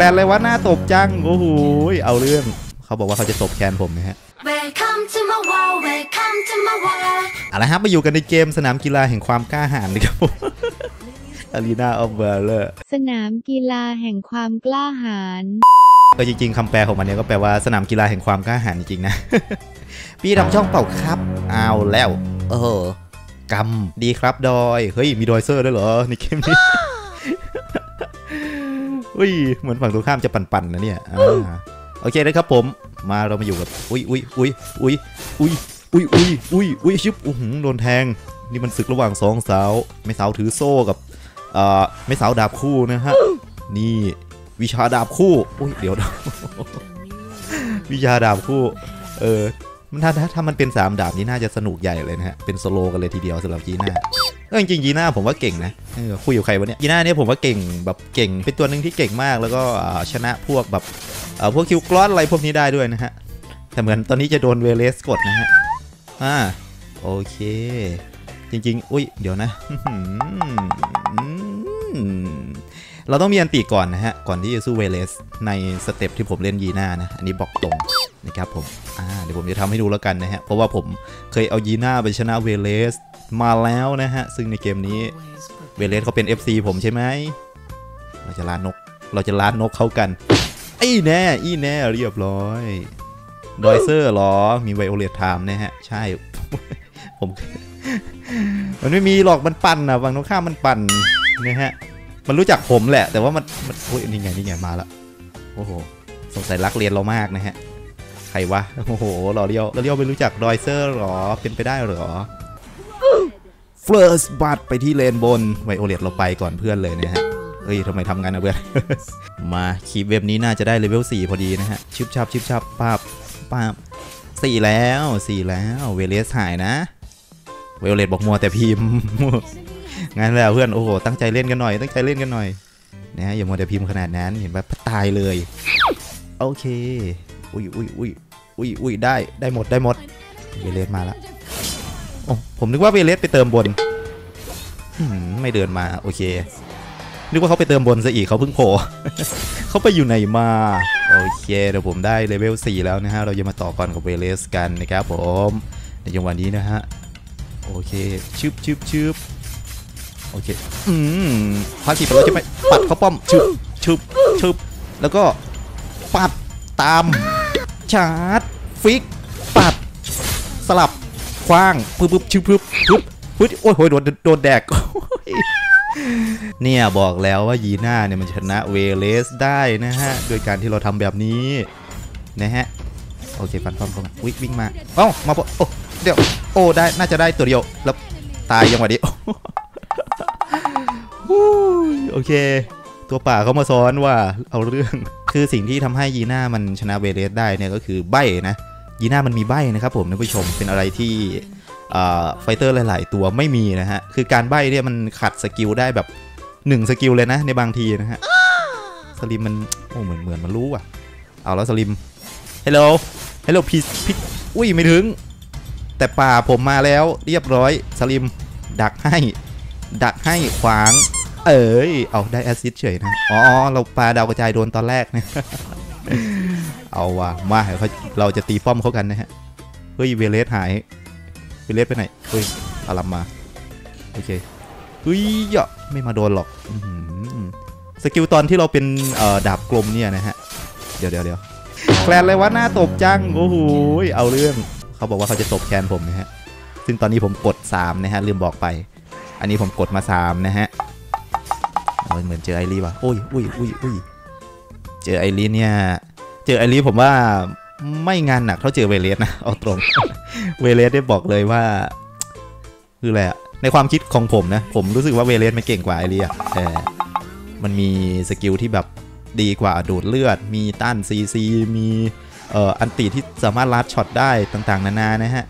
แคลนเลยวะหน้าตบจัง โอ้โหเอาเรื่อง เขาบอกว่าเขาจะตบแคนผมนะฮะ Welcome to my world, welcome to my world. เอาละครับมาอยู่กันในเกมสนามกีฬาแห่งความกล้าหาญนะครับผม Arena of Valor สนามกีฬาแห่งความกล้าหาญก็จริงๆคำแปลของมันเนี่ยก็แปลว่าสนามกีฬาแห่งความกล้าหาญจริงๆนะ พี่ทำช่องเปล่าครับเอาแล้ว เออกำดีครับดอย เฮ้ย มีดอยเซอร์ด้วยเหรอในเกมนี้ เฮ้ยเหมือนฝั่งตรงข้ามจะปั่นๆนะเนี่ยโอเคนะครับผมมาเรามาอยู่กับอุ้ยอุ้ยอุ้ยอุ้ยอุ้ยอุ้ยอุ้ยอุ้ยอุ้ยชิบอุ้หโดนแทง นี่มันศึกระหว่างสองสาวไม่สาวถือโซ่กับเอ่อไม่สาวดาบคู่นะฮะนี่วิชาดาบคู่อุ้ยเดี๋ยววิชาดาบคู่เออมันถ้าถ้ามันเป็น 3 ดาบนี่น่าจะสนุกใหญ่เลยนะฮะ เป็นโซโลกันเลยทีเดียวสำหรับจีน่า เออจริงๆจีน่าผมว่าเก่งนะคุยกับใครวะเนี่ยจีน่าเนี่ยผมว่าเก่งแบบเก่ง เป็นตัวหนึ่งที่เก่งมากแล้วก็ชนะพวกแบบพวกคิลกรอธอะไรพวกนี้ได้ด้วยนะฮะแต่เหมือนตอนนี้จะโดนเวเลสกดนะฮะอ่าโอเค จริง ๆ อุ้ยเดี๋ยวนะเราต้องมี ulti ก่อนนะฮะ ก่อนที่จะสู้เวเลสใน step ที่ผมเล่นยีน่านะ อันนี้บอกตรงนะครับผม อ่า เดี๋ยวผมจะทำให้ดูแล้วกันนะฮะ เพราะว่าผมเคยเอายีน่าไปชนะเวเลส มาแล้วนะฮะ ซึ่งในเกมนี้เวเลสเขาเป็น FC ผมใช่ไหมเราจะล้านนก เราจะล้านนกเขากันไอ้แน่อีแน่เรียบร้อยดอยเซอร์หรอ มีไวโอเลตไทม์นะฮะ ใช่ ผม มันไม่มีหรอก มันปั่นนะฝั่งตรงข้ามมันปั่นนะฮะ มันรู้จักผมแหละ แต่ว่ามัน มันโอ้ยนี่ไง นี่ไง มาแล้วโอ้โห สงสัยรักเรียนเรามากนะฮะ ใครวะ โอ้โหหล่อเรียวเราเรียวไม่รู้จักดอยเซอร์หรอ เป็นไปได้หรอ First บัตไปที่เลนบนไวโอเลตเราไปก่อนเพื่อนเลยนะฮะเฮ้ยทำไมทำงานนะเพื่อน มาคีบเว็บนี้น่าจะได้เลเวล4พอดีนะฮะ ชิบชับชิบชับปาบปาบสี่แล้วสี่แล้วเวเลสหายนะ เวลเลตบอกมัวแต่พิมพ์งั้นแล้วเพื่อนโอ้โหตั้งใจเล่นกันหน่อย ตั้งใจเล่นกันหน่อยนะฮะอย่ามัวแต่พิมพ์ขนาดนั้นเห็นแบบตายเลย โอเค อุ้ยอุ้ยอุ้ยอุ้ยอุ้ยได้ได้หมดได้หมดเวเลสมาแล้ว โอ้ผมนึกว่าเวเลสไปเติมบนไม่เดินมา โอเคนึกว่าเขาไปเติมบนซะอีกเขาเพิ่งโผล่เขาไปอยู่ไหนมาโอเคเดี๋ยวผมได้เลเวล4แล้วนะฮะเราจะมาต่อก่อนกับเวเลสกันนะครับผมในจังหวะนี้นะฮะโอเคชึบชึบชึบโอเคอืมพาสีไปเราจะไปปัดเขาป้อมชึบชึบชึบแล้วก็ปัดตามชาร์จฟิกปัดสลับ คว้างปึ๊บปึ๊บชึบปึ๊บปึ๊บปึ๊บโอ้ยโอ้ยโดนโดนแดกเนี่ยบอกแล้วว่ายีน่าเนี่ยมันชนะเวเลสได้นะฮะ โดยการที่เราทำแบบนี้นะฮะ โอเคฟันป้อมเข้ามาวิ่งวิ่งมาเอ้ามาปะโอ้เดี๋ยวโอ้ได้น่าจะได้ตัวเดียวแล้วตายยังไงดิโอเค ตัวป่าเขามาซ้อนว่าเอาเรื่องคือสิ่งที่ทำให้ยีน่ามันชนะเวเลสได้เนี่ยก็คือใบ้นะ ยีน่ามันมีใบ้นะครับผมท่านผู้ชมเป็นอะไรที่ fighter หลาย ๆ ตัวไม่มีนะฮะ คือการใบ้เนี่ยมันขัด skill ได้แบบ 1 skill เลยนะ ในบางทีนะฮะ สลิมมัน โอ้เหมือนเหมือนมันรู้อะ เอาแล้วสลิมเฮลโหลฮัลโหลพีพีอุ้ย ไม่ถึง แต่ป่าผมมาแล้วเรียบร้อยสลิม ดักให้ ดักให้ขวาง เอ้ยเอาได้แอสซิสเฉยนะ อ๋อ เราปลาดาวกระจายโดนตอนแรกเนะ เอาว่ะมาเราเราจะตีป้อมเขากันนะฮะ เฮ้ยเวเลสหาย เวเลสไปไหน เฮ้ยอารัมมา โอเคเฮ้ยอะไม่มาโดนหรอกskill ตอนที่เราเป็นดาบกลมเนี่ยนะฮะ เดี๋ยวเดี๋ยวเดี๋ยว clan เลยวะหน้าตบจัง โอ้โห เอาเรื่อง เขาบอกว่าเขาจะตบ clan ผมนะฮะ ซึ่งตอนนี้ผมกด 3 นะฮะ ลืมบอกไป อันนี้ผมกดมา 3 นะฮะเอาเหมือนเจอไอรีว่ะ อุ้ยอุ้ยอุ้ยอุ้ยเจอไอรีเนี่ย เจอไอรีผมว่าไม่งานหนักเท่าเจอเวเลสนะเอาตรง เวเลสได้บอกเลยว่า คืออะไรอะในความคิดของผมนะ ผมรู้สึกว่าเวเลสมันเก่งกว่าไอรีอะแต่มันมี skill ที่แบบดีกว่าดูดเลือด มีต้านซีซีมีเอ่อ ulti ที่สามารถลัดช็อตได้ต่างๆ นานานะฮะ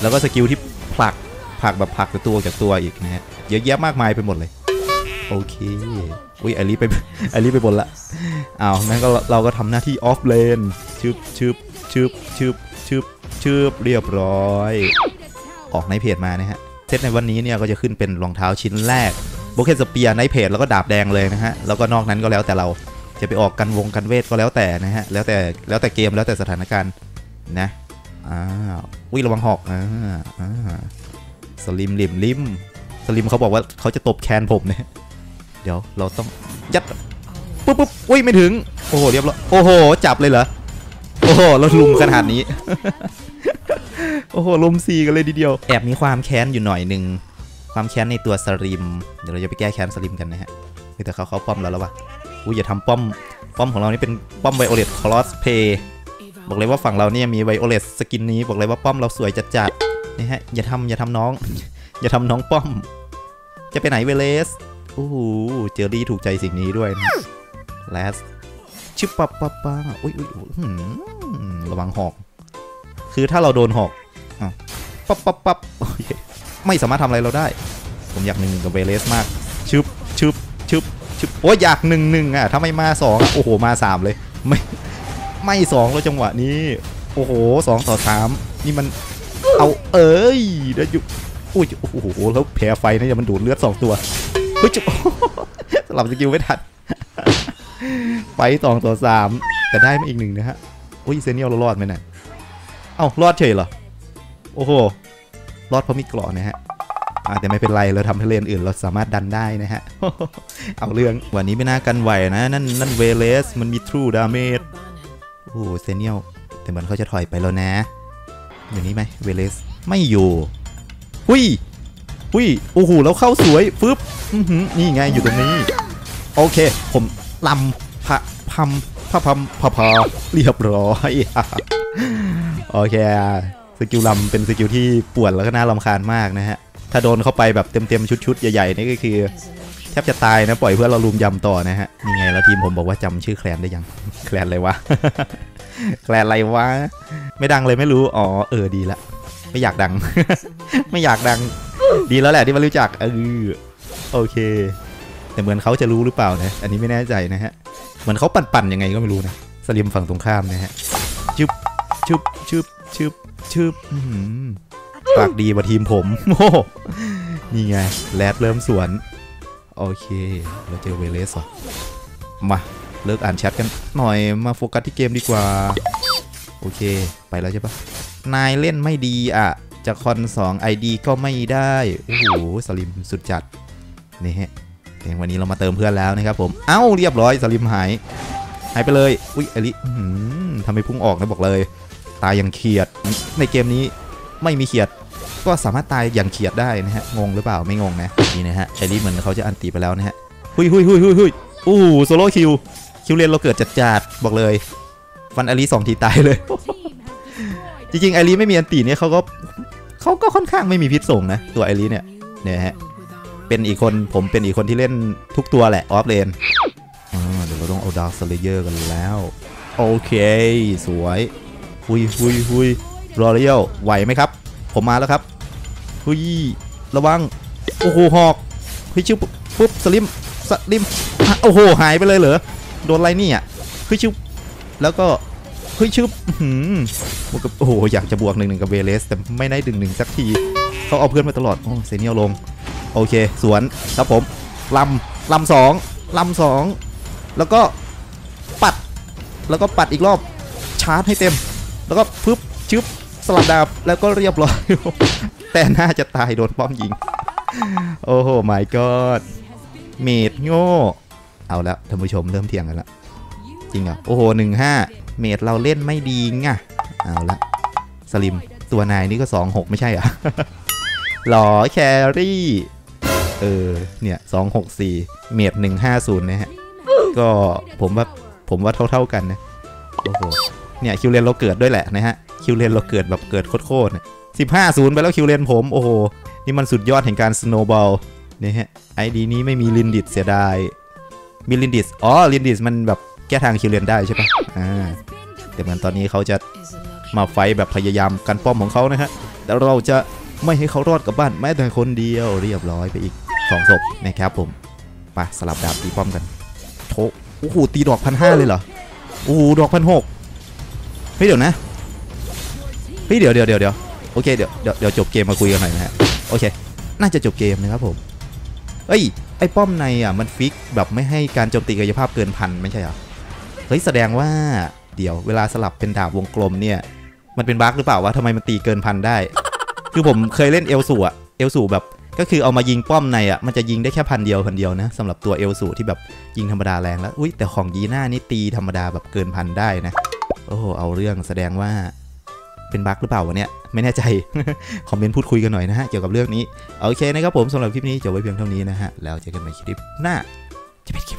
แล้วก็ skill ที่ผลักผลักแบบผลักตัวจากตัวอีกนะฮะเยอะแยะมากมายไปหมดเลย โอเค อุ้ยไอรีไปไอรีไปบนละอ้าวงั้นก็เราก็ทำหน้าที่ off lane ชึบชึบชึบชึบชึบชึบเรียบร้อย ออกในเพจมานะฮะ เซตในวันนี้เนี่ยก็จะขึ้นเป็นรองเท้าชิ้นแรกโบเกนสเปียร์ในเพจแล้วก็ดาบแดงเลยนะฮะ แล้วก็นอกนั้นก็แล้วแต่เราจะไปออกกันวงกันเวทก็แล้วแต่นะฮะ แล้วแต่แล้วแต่เกมแล้วแต่สถานการณ์นะอ้าวอุ้ยระวังหอกอ่าอ่าสลิมริมริมสลิมเขาบอกว่าเขาจะตบแคนผมเนี่ย เดี๋ยวเราต้องยัดปุ๊บปุ๊บอุ้ยไม่ถึง โอ้โหเรียบร้อยโอ้โห จับเลยเหรอ โอ้โหแล้วลุมขนาดนี้ โอ้โหลุมซีกันเลยทีเดียว แอบมีความแค้นอยู่หน่อยหนึ่ง ความแค้นในตัวสลิม เดี๋ยวเราจะไปแก้แค้นสลิมกันนะฮะแต่เขาเขาป้อมแล้วแล้ววะอุ้ยอย่าทำป้อม ป้อมของเรานี่เป็นป้อมไวโอเลตคลอสเพย์บอกเลยว่าฝั่งเราเนี่ยมีไวโอเลตสกินนี้บอกเลยว่าป้อมเราสวยจัดจัดๆนะฮะอย่าทำอย่าทำน้อง อย่าทำน้องป้อม จะไปไหนเวเลส อ้โหเจอรี่ถูกใจสิ่งนี้ด้วยนะแลสชิปปับปับปับอุ้ยอุ้ยระวังหอก คือถ้าเราโดนหอกอปั๊บปั๊บปั๊บไม่สามารถทำอะไรเราได้ ผมอยากหนึ่งหนึ่งกับเวเลสมากชึบชึบชึบชึบโอ้ยอยากหนึ่งหนึ่งอะถ้าไม่มาสองโอ้โหมาสามเลย ไม่ไม่สองแล้วจังหวะนี้ โอ้โหสองต่อสามนี่มันเอาเอ้ยได้อยู่อุ้ยโอ้โหแล้วแพ้ไฟนะี่มันดูดเลือดสองตัว เฮ้ยจุสลับสกิลไม่ทันไฟสองต่อสามแต่ได้มาอีกหนึ่งนะฮะโอ้ยเซเนียลเรารอดไหมเน่ยเอ้ารอดเฉยเหรอ โอ้โห รอดเพราะมีกราะนะฮะอาแต่ไม่เป็นไร เราทำทะเลนอื่น เราสามารถดันได้นะฮะ เอาเรื่อง วันนี้ไม่น่ากันไหวนะ นั่นนั่นเวเลส มันมีทรูดาเมจโอ้โหเซเนียลแต่เหมือนเขาจะถอยไปแล้วนะ อยู่นี่ไหมเวเลส ไม่อยู่ หุย หุยโอ้โหแล้วเข้าสวยฟึบนี่ไงอยู่ตรงนี้ โอเค ผมลำพะพัมพะพัมพะพาเรียบร้อยโอเคสกิลลำเป็นสกิลที่ปวดแล้วก็น่ารำคาญมากนะฮะ ถ้าโดนเข้าไปแบบเต็มๆชุดๆใหญ่ๆนี่ก็คือ แทบจะตายนะปล่อยเพื่อเราลุมยำต่อนะฮะนี่ไงแล้วทีมผมบอกว่าจำชื่อแคลนได้ยังแคลนอะไรวะแคลนอะไรวะไม่ดังเลยไม่รู้อ๋อเออดีละไม่อยากดัง ไม่อยากดัง ดีแล้วแหละที่มารู้จักเออโอเค แต่เหมือนเขาจะรู้หรือเปล่านะ อันนี้ไม่แน่ใจนะฮะ เหมือนเขาปั่นๆยังไงก็ไม่รู้นะสลิมฝั่งตรงข้ามนะฮะชึบชึบชึบชึบชึบหือปากดีกว่าทีมผมโอ้โหนี่ไงแรดเริ่มสวน โอเค เราเจอเวเลสเหรอมา เลิกอ่านแชทกันหน่อยมาโฟกัสที่เกมดีกว่า โอเค ไปแล้วใช่ปะนายเล่นไม่ดีอะ จะคอน2 ID ก็ไม่ได้ โอ้โห สลิมสุดจัด นี่ฮะเองวันนี้เรามาเติมเพื่อนแล้วนะครับผม เอ้า เรียบร้อยสลิมหาย หายไปเลย อุ้ยอลิทำให้พุ่งออกนะบอกเลย ตายอย่างเขียด ในเกมนี้ไม่มีเขียด ก็สามารถตายอย่างเขียดได้นะฮะ งงหรือเปล่า ไม่งงนะ นี่นะฮะไอริเหมือนเขาจะอันตีไปแล้วนะฮะ หุยหุยหุยหุยหุยอู้หู solo queue คิวเลนเราเกิดจัดจัดบอกเลย ฟันไอริสองทีตายเลย จริงๆไอริไม่มี ulti เนี่ยเขาก็เขาก็ค่อนข้างไม่มีพิษส่งนะ ตัวไอริเนี่ยเนี่ยฮะเป็นอีกคนผมเป็นอีกคนที่เล่นทุกตัวแหละ offlane เดี๋ยวเราต้องเอา Dark Slayer กันแล้ว โอเคสวยหุยหุยหุยลอเรียลไหวไหมครับ ผมมาแล้วครับหุยระวัง โอ้โหหอกเฮ้ยชิวปุ๊บสลิมสลิมโอ้โหหายไปเลยเหรอโดนอะไรเนี่ยเฮ้ยชิวแล้วก็ เฮ้ยชิวอื้อหือบวกกับโอ้โหอยากจะบวกหนึ่งหนึ่งกับเวเลสแต่ไม่ได้ดึงหนึ่งสักทีเขาเอาเพื่อนมาตลอดโอ้เซเนียลลง โอเค สวนครับผมลำลำสองลำสองแล้วก็ปัด แล้วก็ปัดอีกรอบชาร์จให้เต็ม แล้วก็ปึ๊บชึบสลับดาบแล้วก็เรียบร้อย แต่น่าจะตายโดนป้อมยิง โอ้โห my god เมดโง่ เอาแล้วท่านผู้ชมเริ่มเถียงกันละจริงเหรอโอ้โหหนึ่งห้า เมดเราเล่นไม่ดีไงเอาละสลิมตัวนายนี่ก็สองหกไม่ใช่เหรอหรอแครี่ เออ เนี่ยสองหกสี่เมดหนึ่งห้าศูนย์นะฮะ ก็ผมว่าผมว่าเท่า ๆกันนะ โอ้โห เนี่ย คิวเลนเราเกิดด้วยแหละนะฮะ คิวเลนเราเกิดแบบเกิดโคตรๆสิบห้าศูนย์ไปแล้วคิวเลนผม โอ้โห นี่มันสุดยอดแห่งการ snowball นี่ฮะ ID นี้ไม่มีลินดิสเสียดาย มีลินดิส อ๋อ ลินดิสมันแบบ แก้ทางคิวเลนได้ใช่ปะอ่าแต่เหมือนตอนนี้เขาจะมา fight แบบพยายามกันป้อมของเขานะฮะแต่เราจะไม่ให้เขารอดกลับบ้านแม้แต่คนเดียวเรียบร้อยไปอีกสองศพนะครับผมไปสลับดาบตีป้อมกันโถโอ้โหตีดอกพันห้าเลยเหรอโอ้โหดอกพันหกเฮ้ยเดี๋ยวนะเฮ้ยเดี๋ยวเดี๋ยวเดี๋ยวเดี๋ยวโอเคเดี๋ยวเดี๋ยวเดี๋ยวจบเกมมาคุยกันหน่อยนะฮะโอเค น่าจะจบเกมนะครับผมเอ้ยไอ้ป้อมในอะมันฟิกแบบไม่ให้การโจมตีกายภาพเกินพันไม่ใช่เหรอ เฮ้ยแสดงว่าเดี๋ยวเวลาสลับเป็นดาบวงกลมเนี่ย มันเป็นบั๊กหรือเปล่าวะทำไมมันตีเกินพันได้ คือผมเคยเล่นเอลสูอะเอลสูแบบก็คือเอามายิงป้อมในอะมันจะยิงได้แค่พันเดียวพันเดียวนะสำหรับตัวเอลสูที่แบบยิงธรรมดาแรงแล้วอุ้ยแต่ของยีน่านี่ตีธรรมดาแบบเกินพันได้นะโอ้เอาเรื่องแสดงว่าเป็นบั๊กหรือเปล่าวะเนี่ย ไม่แน่ใจ คอมเมนต์พูดคุยกันหน่อยนะฮะ เกี่ยวกับเรื่องนี้ โอเคนะครับผมสำหรับคลิปนี้จบไว้เพียงเท่านี้นะฮะ แล้วเจอกันใหม่คลิปหน้า จะเป็นคลิป